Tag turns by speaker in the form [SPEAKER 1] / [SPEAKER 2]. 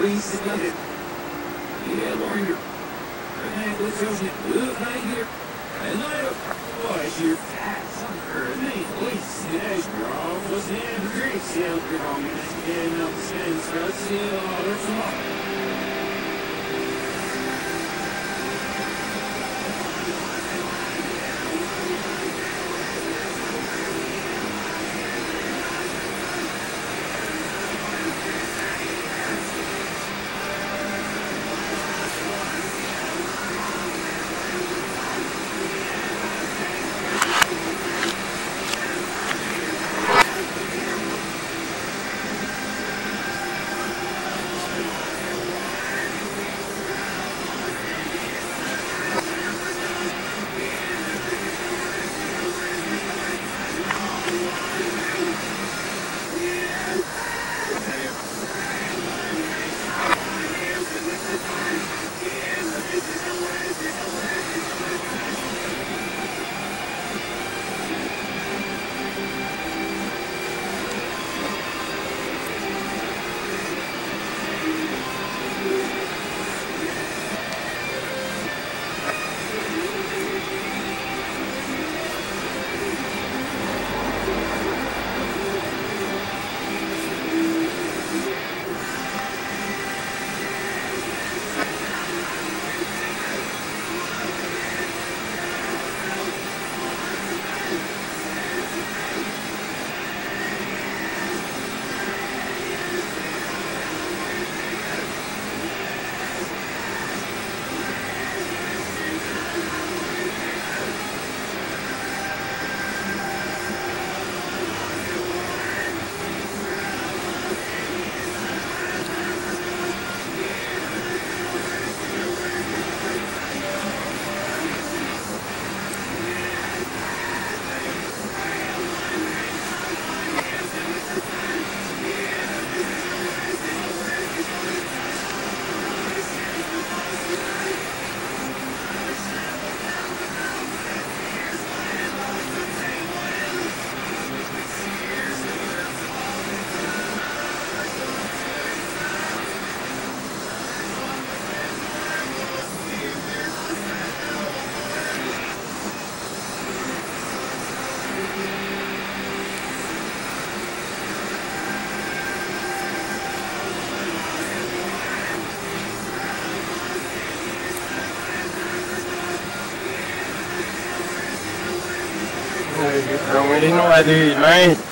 [SPEAKER 1] police admitted. Yeah, lawyer. And this ocean move night here. And I was your fat sucker. And they police in office and great sale ground. And I see.
[SPEAKER 2] Ang hindi no adi, may.